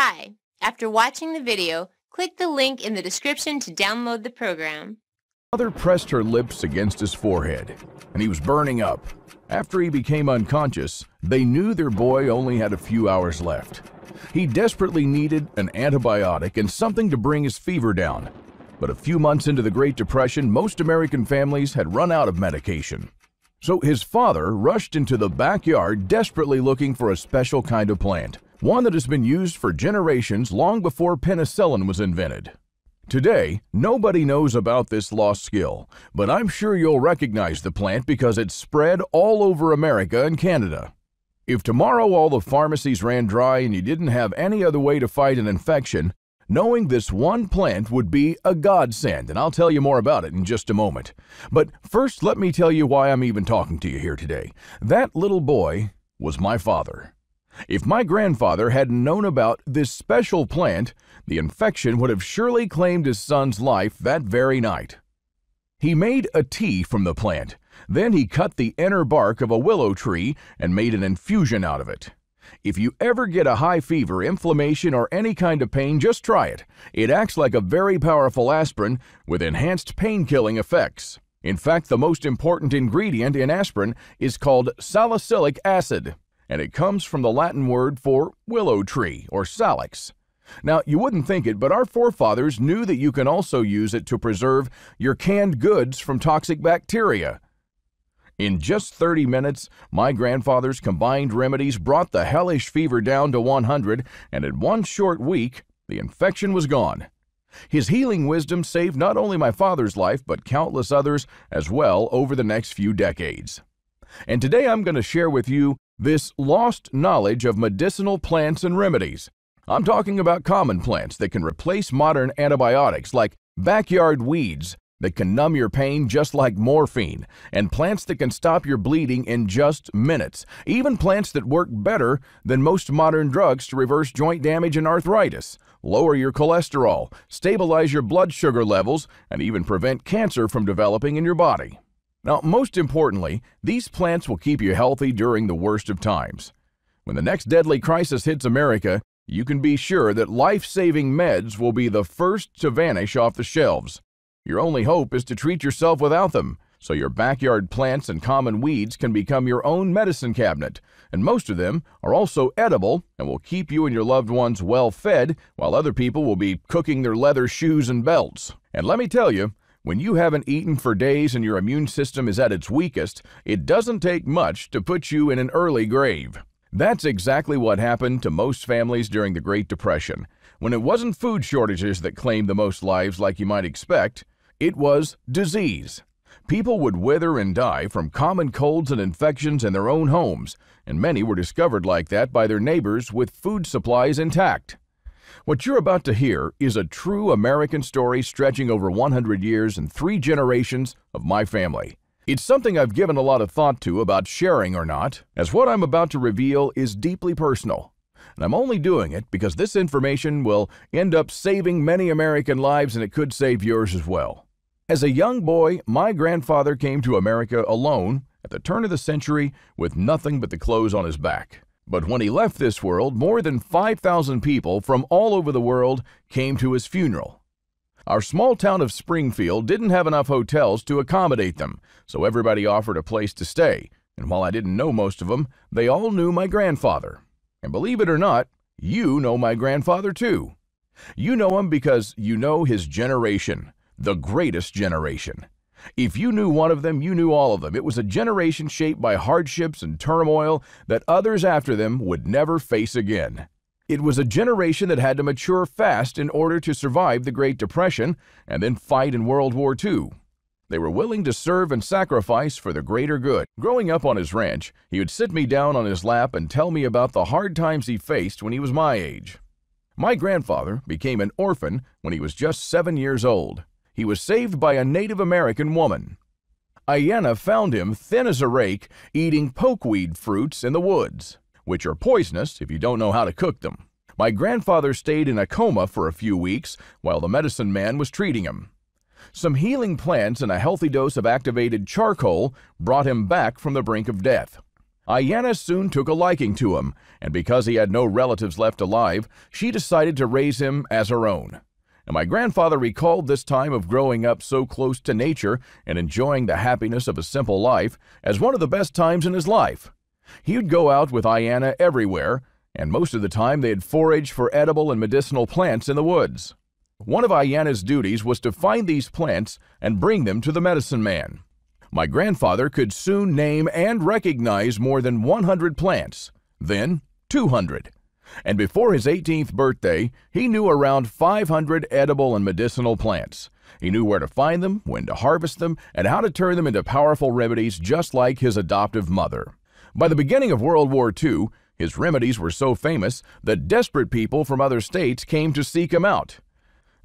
Hi. After watching the video, click the link in the description to download the program. Mother pressed her lips against his forehead, and he was burning up. After he became unconscious, they knew their boy only had a few hours left. He desperately needed an antibiotic and something to bring his fever down. But a few months into the Great Depression, most American families had run out of medication. So his father rushed into the backyard desperately looking for a special kind of plant, one that has been used for generations long before penicillin was invented. Today, nobody knows about this lost skill, but I'm sure you'll recognize the plant because it's spread all over America and Canada. If tomorrow all the pharmacies ran dry and you didn't have any other way to fight an infection, knowing this one plant would be a godsend, and I'll tell you more about it in just a moment. But first, let me tell you why I'm even talking to you here today. That little boy was my father. If my grandfather hadn't known about this special plant, the infection would have surely claimed his son's life that very night. He made a tea from the plant. Then he cut the inner bark of a willow tree and made an infusion out of it. If you ever get a high fever, inflammation, or any kind of pain, just try it. It acts like a very powerful aspirin with enhanced pain killing effects. In fact, the most important ingredient in aspirin is called salicylic acid and it comes from the Latin word for willow tree or salix. Now, you wouldn't think it, but our forefathers knew that you can also use it to preserve your canned goods from toxic bacteria. In just 30 minutes, my grandfather's combined remedies brought the hellish fever down to 100, and in one short week, the infection was gone. His healing wisdom saved not only my father's life, but countless others as well over the next few decades. And today I'm going to share with you this lost knowledge of medicinal plants and remedies. I'm talking about common plants that can replace modern antibiotics like backyard weeds that can numb your pain just like morphine, and plants that can stop your bleeding in just minutes, even plants that work better than most modern drugs to reverse joint damage and arthritis, lower your cholesterol, stabilize your blood sugar levels, and even prevent cancer from developing in your body. Now, most importantly, these plants will keep you healthy during the worst of times. When the next deadly crisis hits America, you can be sure that life-saving meds will be the first to vanish off the shelves. Your only hope is to treat yourself without them, so your backyard plants and common weeds can become your own medicine cabinet, and most of them are also edible and will keep you and your loved ones well fed, while other people will be cooking their leather shoes and belts. And let me tell you, when you haven't eaten for days and your immune system is at its weakest, it doesn't take much to put you in an early grave. That's exactly what happened to most families during the Great Depression, when it wasn't food shortages that claimed the most lives like you might expect, it was disease. People would wither and die from common colds and infections in their own homes, and many were discovered like that by their neighbors with food supplies intact. What you're about to hear is a true American story stretching over 100 years and three generations of my family. It's something I've given a lot of thought to about sharing or not, as what I'm about to reveal is deeply personal. And I'm only doing it because this information will end up saving many American lives and it could save yours as well. As a young boy, my grandfather came to America alone at the turn of the century with nothing but the clothes on his back. But when he left this world, more than 5,000 people from all over the world came to his funeral. Our small town of Springfield didn't have enough hotels to accommodate them, so everybody offered a place to stay. And while I didn't know most of them, they all knew my grandfather. And believe it or not, you know my grandfather too. You know him because you know his generation, the greatest generation. If you knew one of them, you knew all of them. It was a generation shaped by hardships and turmoil that others after them would never face again. It was a generation that had to mature fast in order to survive the Great Depression and then fight in World War II. They were willing to serve and sacrifice for the greater good. Growing up on his ranch, he would sit me down on his lap and tell me about the hard times he faced when he was my age. My grandfather became an orphan when he was just seven years old. He was saved by a Native American woman. Iana found him thin as a rake eating pokeweed fruits in the woods, which are poisonous if you don't know how to cook them. My grandfather stayed in a coma for a few weeks while the medicine man was treating him. Some healing plants and a healthy dose of activated charcoal brought him back from the brink of death. Iana soon took a liking to him, and because he had no relatives left alive, she decided to raise him as her own. And my grandfather recalled this time of growing up so close to nature and enjoying the happiness of a simple life as one of the best times in his life. He would go out with Iana everywhere, and most of the time they'd forage for edible and medicinal plants in the woods. One of Iana's duties was to find these plants and bring them to the medicine man. My grandfather could soon name and recognize more than 100 plants, then 200. And before his 18th birthday, he knew around 500 edible and medicinal plants. He knew where to find them, when to harvest them, and how to turn them into powerful remedies just like his adoptive mother. By the beginning of World War II, his remedies were so famous that desperate people from other states came to seek him out.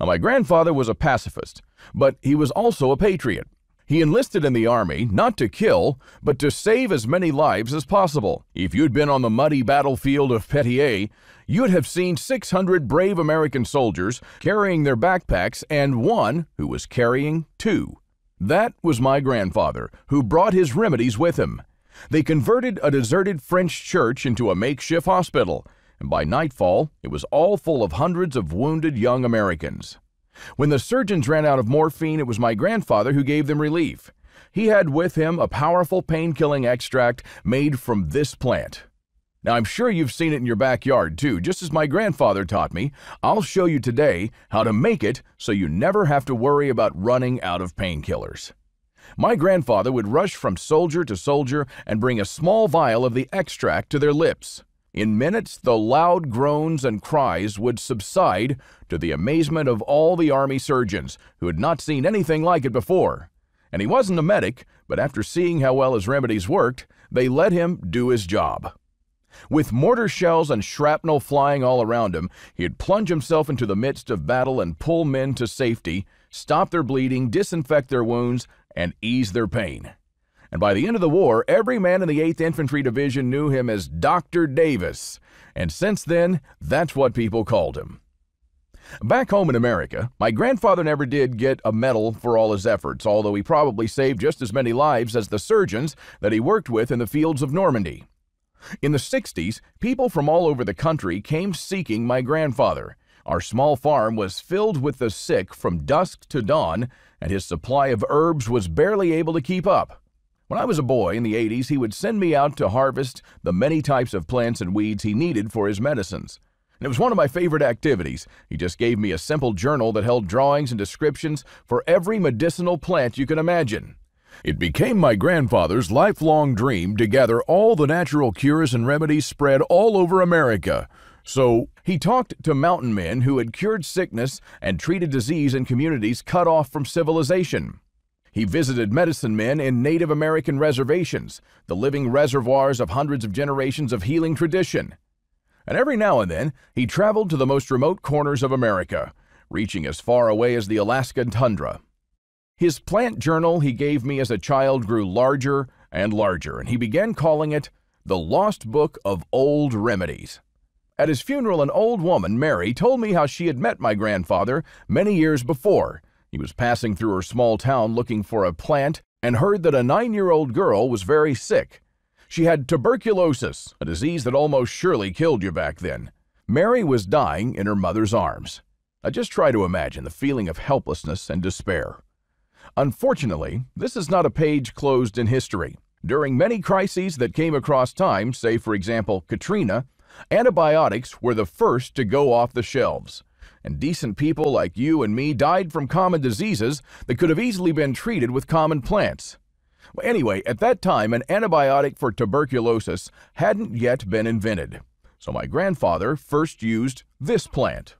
Now, my grandfather was a pacifist, but he was also a patriot. He enlisted in the Army not to kill, but to save as many lives as possible. If you'd been on the muddy battlefield of Pétain, you'd have seen 600 brave American soldiers carrying their backpacks and one who was carrying two. That was my grandfather, who brought his remedies with him. They converted a deserted French church into a makeshift hospital and by nightfall it was all full of hundreds of wounded young Americans. When the surgeons ran out of morphine, it was my grandfather who gave them relief. He had with him a powerful pain killing extract made from this plant. Now, I'm sure you've seen it in your backyard too, just as my grandfather taught me. I'll show you today how to make it so you never have to worry about running out of painkillers. My grandfather would rush from soldier to soldier and bring a small vial of the extract to their lips. In minutes, the loud groans and cries would subside to the amazement of all the army surgeons who had not seen anything like it before. And he wasn't a medic, but after seeing how well his remedies worked, they let him do his job. With mortar shells and shrapnel flying all around him, he'd plunge himself into the midst of battle and pull men to safety, stop their bleeding, disinfect their wounds, and ease their pain and by the end of the war, every man in the 8th Infantry Division knew him as Dr. Davis, and since then, that's what people called him. Back home in America, my grandfather never did get a medal for all his efforts, although he probably saved just as many lives as the surgeons that he worked with in the fields of Normandy. In the 60s, people from all over the country came seeking my grandfather. Our small farm was filled with the sick from dusk to dawn, and his supply of herbs was barely able to keep up. When I was a boy in the 80s, he would send me out to harvest the many types of plants and weeds he needed for his medicines. And it was one of my favorite activities. He just gave me a simple journal that held drawings and descriptions for every medicinal plant you can imagine. It became my grandfather's lifelong dream to gather all the natural cures and remedies spread all over America. So he talked to mountain men who had cured sickness and treated disease in communities cut off from civilization. He visited medicine men in Native American reservations, the living reservoirs of hundreds of generations of healing tradition. And every now and then, he traveled to the most remote corners of America, reaching as far away as the Alaskan tundra. His plant journal he gave me as a child grew larger and larger, and he began calling it the Lost Book of Old Remedies. At his funeral, an old woman, Mary, told me how she had met my grandfather many years before he was passing through her small town looking for a plant and heard that a nine year old girl was very sick. She had tuberculosis, a disease that almost surely killed you back then. Mary was dying in her mother's arms. I just try to imagine the feeling of helplessness and despair. Unfortunately, this is not a page closed in history. During many crises that came across time, say for example Katrina, antibiotics were the first to go off the shelves and decent people like you and me died from common diseases that could have easily been treated with common plants. Anyway, at that time, an antibiotic for tuberculosis hadn't yet been invented, so my grandfather first used this plant.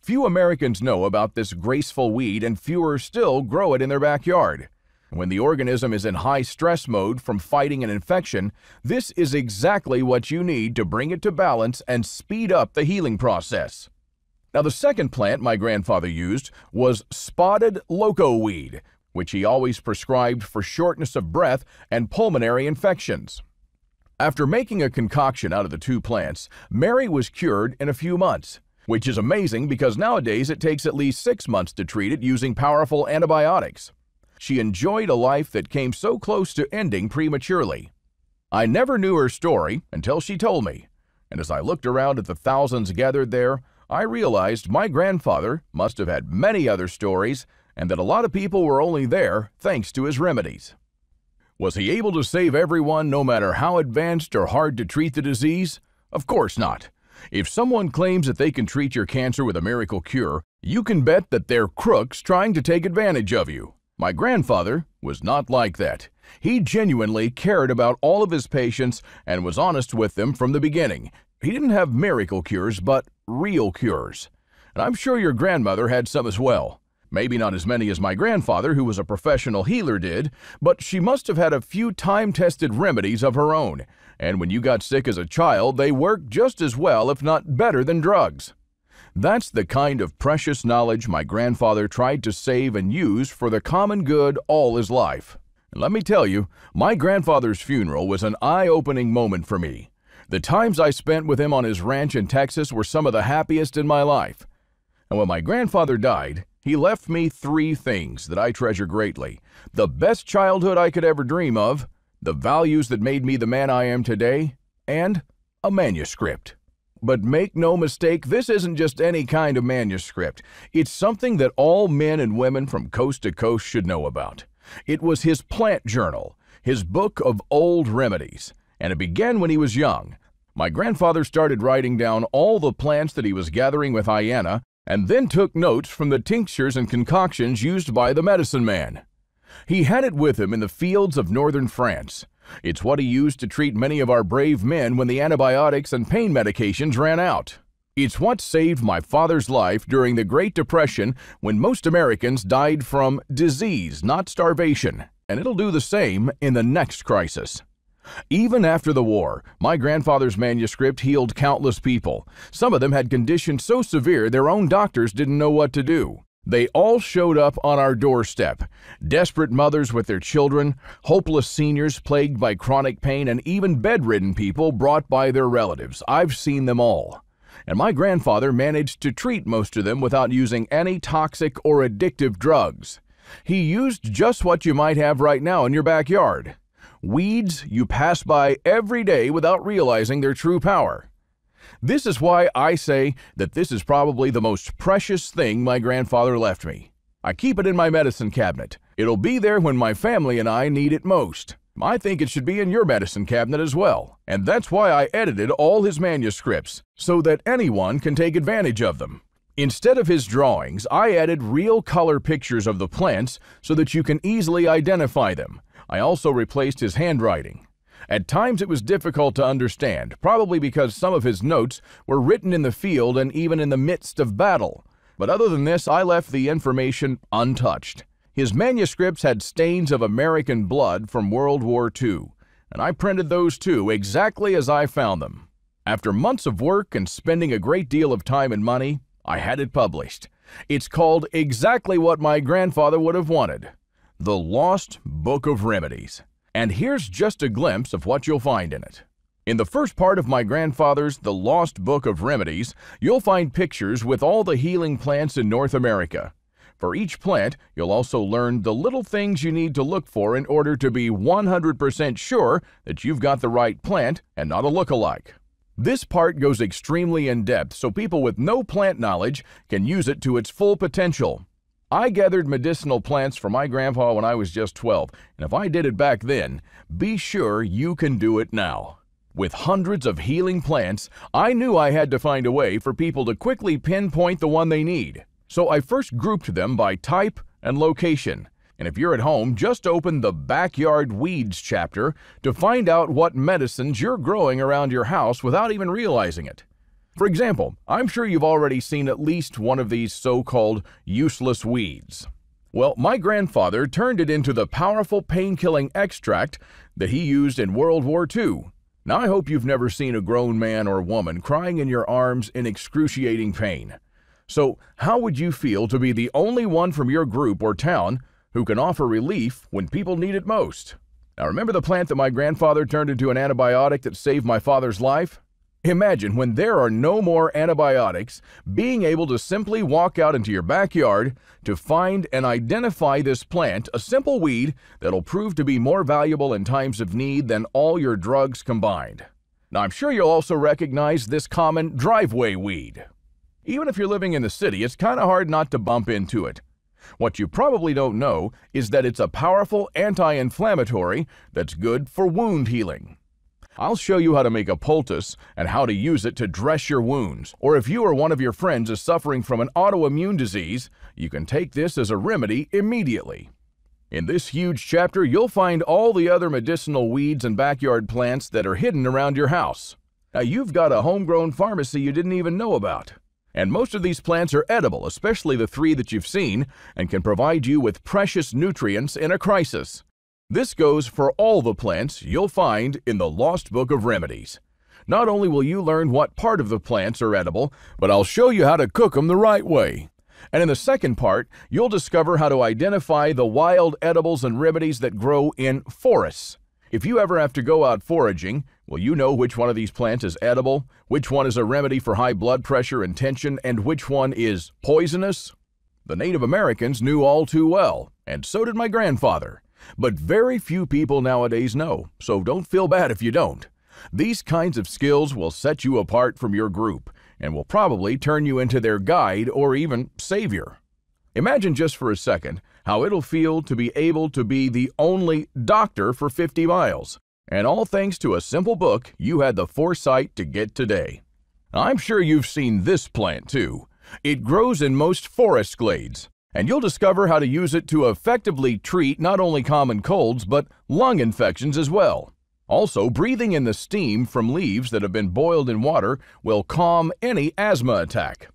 Few Americans know about this graceful weed, and fewer still grow it in their backyard. When the organism is in high stress mode from fighting an infection, this is exactly what you need to bring it to balance and speed up the healing process. Now, the second plant my grandfather used was spotted loco weed, which he always prescribed for shortness of breath and pulmonary infections. After making a concoction out of the two plants, Mary was cured in a few months, which is amazing because nowadays it takes at least six months to treat it using powerful antibiotics. She enjoyed a life that came so close to ending prematurely. I never knew her story until she told me, and as I looked around at the thousands gathered there, I realized my grandfather must have had many other stories and that a lot of people were only there thanks to his remedies. Was he able to save everyone no matter how advanced or hard to treat the disease? Of course not. If someone claims that they can treat your cancer with a miracle cure, you can bet that they're crooks trying to take advantage of you. My grandfather was not like that. He genuinely cared about all of his patients and was honest with them from the beginning. He didn't have miracle cures, but real cures. And I'm sure your grandmother had some as well. Maybe not as many as my grandfather, who was a professional healer, did, but she must have had a few time tested remedies of her own. And when you got sick as a child, they worked just as well, if not better, than drugs. That's the kind of precious knowledge my grandfather tried to save and use for the common good all his life. And let me tell you, my grandfather's funeral was an eye opening moment for me. The times I spent with him on his ranch in Texas were some of the happiest in my life. And when my grandfather died, he left me three things that I treasure greatly the best childhood I could ever dream of, the values that made me the man I am today, and a manuscript. But make no mistake, this isn't just any kind of manuscript. It's something that all men and women from coast to coast should know about. It was his plant journal, his book of old remedies, and it began when he was young. My grandfather started writing down all the plants that he was gathering with Iana and then took notes from the tinctures and concoctions used by the medicine man. He had it with him in the fields of northern France. It's what he used to treat many of our brave men when the antibiotics and pain medications ran out. It's what saved my father's life during the Great Depression when most Americans died from disease, not starvation, and it'll do the same in the next crisis. Even after the war, my grandfather's manuscript healed countless people. Some of them had conditions so severe their own doctors didn't know what to do. They all showed up on our doorstep. Desperate mothers with their children, hopeless seniors plagued by chronic pain, and even bedridden people brought by their relatives. I've seen them all. And my grandfather managed to treat most of them without using any toxic or addictive drugs. He used just what you might have right now in your backyard weeds you pass by every day without realizing their true power. This is why I say that this is probably the most precious thing my grandfather left me. I keep it in my medicine cabinet. It'll be there when my family and I need it most. I think it should be in your medicine cabinet as well, and that's why I edited all his manuscripts, so that anyone can take advantage of them. Instead of his drawings, I added real color pictures of the plants so that you can easily identify them. I also replaced his handwriting. At times it was difficult to understand, probably because some of his notes were written in the field and even in the midst of battle. But other than this, I left the information untouched. His manuscripts had stains of American blood from World War II, and I printed those too exactly as I found them. After months of work and spending a great deal of time and money, I had it published. It's called exactly what my grandfather would have wanted The Lost Book of Remedies. And here's just a glimpse of what you'll find in it. In the first part of my grandfather's The Lost Book of Remedies, you'll find pictures with all the healing plants in North America. For each plant, you'll also learn the little things you need to look for in order to be 100% sure that you've got the right plant and not a look-alike. This part goes extremely in depth so people with no plant knowledge can use it to its full potential. I gathered medicinal plants for my grandpa when I was just 12, and if I did it back then, be sure you can do it now. With hundreds of healing plants, I knew I had to find a way for people to quickly pinpoint the one they need. So I first grouped them by type and location. And if you're at home, just open the Backyard Weeds chapter to find out what medicines you're growing around your house without even realizing it. For example, I'm sure you've already seen at least one of these so-called useless weeds. Well, my grandfather turned it into the powerful pain-killing extract that he used in World War II. Now I hope you've never seen a grown man or woman crying in your arms in excruciating pain. So, how would you feel to be the only one from your group or town who can offer relief when people need it most? Now remember the plant that my grandfather turned into an antibiotic that saved my father's life? Imagine when there are no more antibiotics, being able to simply walk out into your backyard to find and identify this plant, a simple weed that'll prove to be more valuable in times of need than all your drugs combined. Now, I'm sure you'll also recognize this common driveway weed. Even if you're living in the city, it's kind of hard not to bump into it. What you probably don't know is that it's a powerful anti inflammatory that's good for wound healing. I'll show you how to make a poultice and how to use it to dress your wounds. Or if you or one of your friends is suffering from an autoimmune disease, you can take this as a remedy immediately. In this huge chapter, you'll find all the other medicinal weeds and backyard plants that are hidden around your house. Now, you've got a homegrown pharmacy you didn't even know about. And most of these plants are edible, especially the three that you've seen, and can provide you with precious nutrients in a crisis. This goes for all the plants you'll find in the Lost Book of Remedies. Not only will you learn what part of the plants are edible, but I'll show you how to cook them the right way. And in the second part, you'll discover how to identify the wild edibles and remedies that grow in forests. If you ever have to go out foraging, will you know which one of these plants is edible, which one is a remedy for high blood pressure and tension, and which one is poisonous? The Native Americans knew all too well, and so did my grandfather. But very few people nowadays know, so don't feel bad if you don't. These kinds of skills will set you apart from your group and will probably turn you into their guide or even savior. Imagine just for a second how it'll feel to be able to be the only doctor for 50 miles, and all thanks to a simple book you had the foresight to get today. I'm sure you've seen this plant too. It grows in most forest glades, and you'll discover how to use it to effectively treat not only common colds, but lung infections as well. Also, breathing in the steam from leaves that have been boiled in water will calm any asthma attack.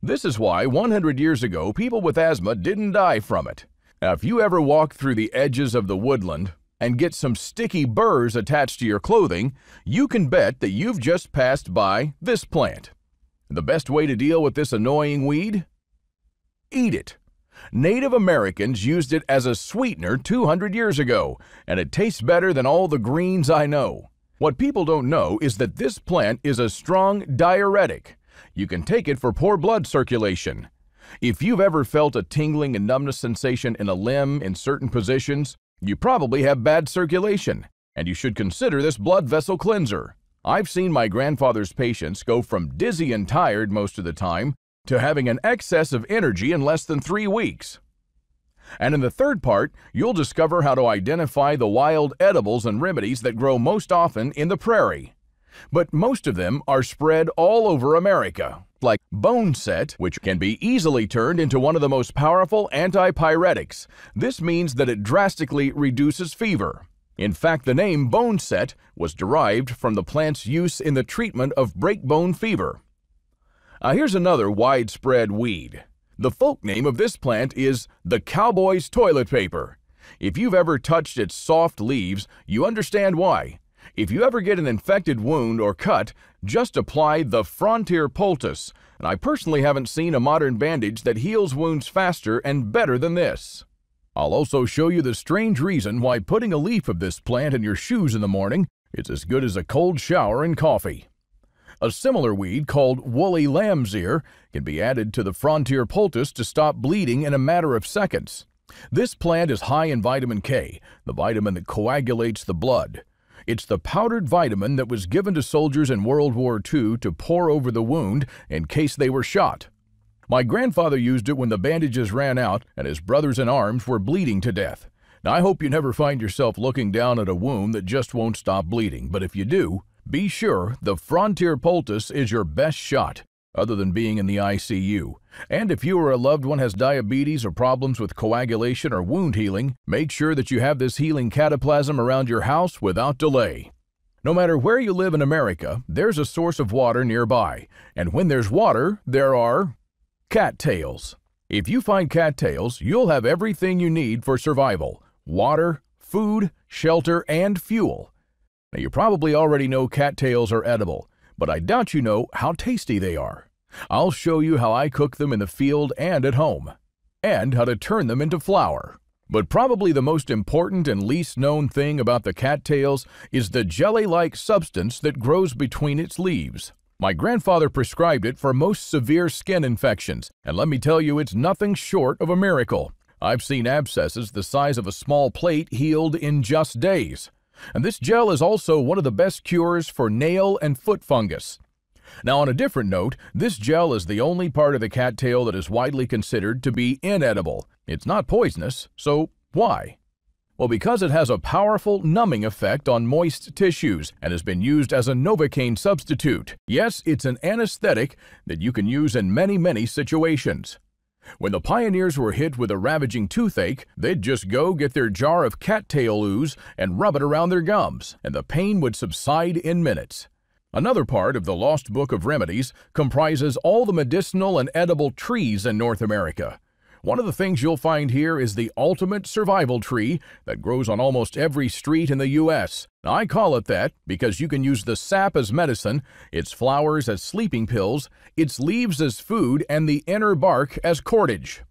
This is why 100 years ago people with asthma didn't die from it. Now, if you ever walk through the edges of the woodland and get some sticky burrs attached to your clothing, you can bet that you've just passed by this plant. The best way to deal with this annoying weed? Eat it. Native Americans used it as a sweetener 200 years ago, and it tastes better than all the greens I know. What people don't know is that this plant is a strong diuretic. You can take it for poor blood circulation. If you've ever felt a tingling and numbness sensation in a limb in certain positions, you probably have bad circulation, and you should consider this blood vessel cleanser. I've seen my grandfather's patients go from dizzy and tired most of the time to having an excess of energy in less than three weeks. And in the third part, you'll discover how to identify the wild edibles and remedies that grow most often in the prairie. But most of them are spread all over America, like boneset, which can be easily turned into one of the most powerful antipyretics. This means that it drastically reduces fever. In fact, the name boneset was derived from the plant's use in the treatment of breakbone fever. Uh, here's another widespread weed. The folk name of this plant is the cowboy's toilet paper. If you've ever touched its soft leaves, you understand why. If you ever get an infected wound or cut, just apply the Frontier Poultice, and I personally haven't seen a modern bandage that heals wounds faster and better than this. I'll also show you the strange reason why putting a leaf of this plant in your shoes in the morning is as good as a cold shower and coffee. A similar weed called woolly lamb's ear can be added to the frontier poultice to stop bleeding in a matter of seconds. This plant is high in vitamin K, the vitamin that coagulates the blood. It's the powdered vitamin that was given to soldiers in World War II to pour over the wound in case they were shot. My grandfather used it when the bandages ran out and his brothers in arms were bleeding to death. Now, I hope you never find yourself looking down at a wound that just won't stop bleeding, but if you do, be sure the Frontier Poultice is your best shot, other than being in the ICU. And if you or a loved one has diabetes or problems with coagulation or wound healing, make sure that you have this healing cataplasm around your house without delay. No matter where you live in America, there's a source of water nearby, and when there's water, there are cattails. If you find cattails, you'll have everything you need for survival water, food, shelter, and fuel. Now, you probably already know cattails are edible, but I doubt you know how tasty they are. I'll show you how I cook them in the field and at home, and how to turn them into flour. But probably the most important and least known thing about the cattails is the jelly-like substance that grows between its leaves. My grandfather prescribed it for most severe skin infections, and let me tell you, it's nothing short of a miracle. I've seen abscesses the size of a small plate healed in just days. And this gel is also one of the best cures for nail and foot fungus. Now, on a different note, this gel is the only part of the cattail that is widely considered to be inedible. It's not poisonous, so why? Well, because it has a powerful numbing effect on moist tissues and has been used as a Novocaine substitute. Yes, it's an anesthetic that you can use in many, many situations. When the pioneers were hit with a ravaging toothache, they'd just go get their jar of cattail ooze and rub it around their gums, and the pain would subside in minutes. Another part of the Lost Book of Remedies comprises all the medicinal and edible trees in North America. One of the things you'll find here is the ultimate survival tree that grows on almost every street in the U.S. I call it that because you can use the sap as medicine, its flowers as sleeping pills, its leaves as food, and the inner bark as cordage.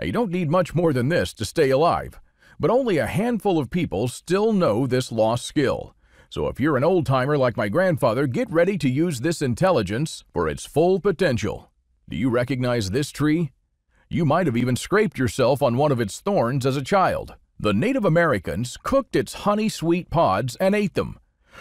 Now, you don't need much more than this to stay alive, but only a handful of people still know this lost skill. So if you're an old timer like my grandfather, get ready to use this intelligence for its full potential. Do you recognize this tree? You might have even scraped yourself on one of its thorns as a child. The Native Americans cooked its honey-sweet pods and ate them.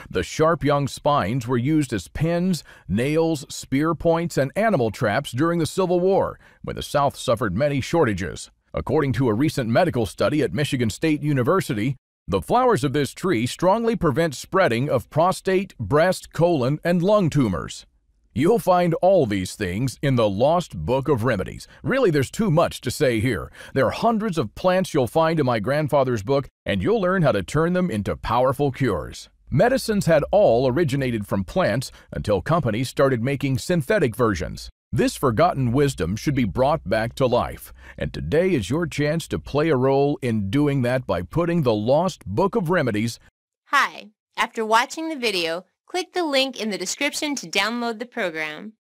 The sharp young spines were used as pins, nails, spear points, and animal traps during the Civil War, when the South suffered many shortages. According to a recent medical study at Michigan State University, the flowers of this tree strongly prevent spreading of prostate, breast, colon, and lung tumors. You'll find all these things in the Lost Book of Remedies. Really, there's too much to say here. There are hundreds of plants you'll find in my grandfather's book, and you'll learn how to turn them into powerful cures. Medicines had all originated from plants until companies started making synthetic versions. This forgotten wisdom should be brought back to life, and today is your chance to play a role in doing that by putting the Lost Book of Remedies. Hi, after watching the video, Click the link in the description to download the program.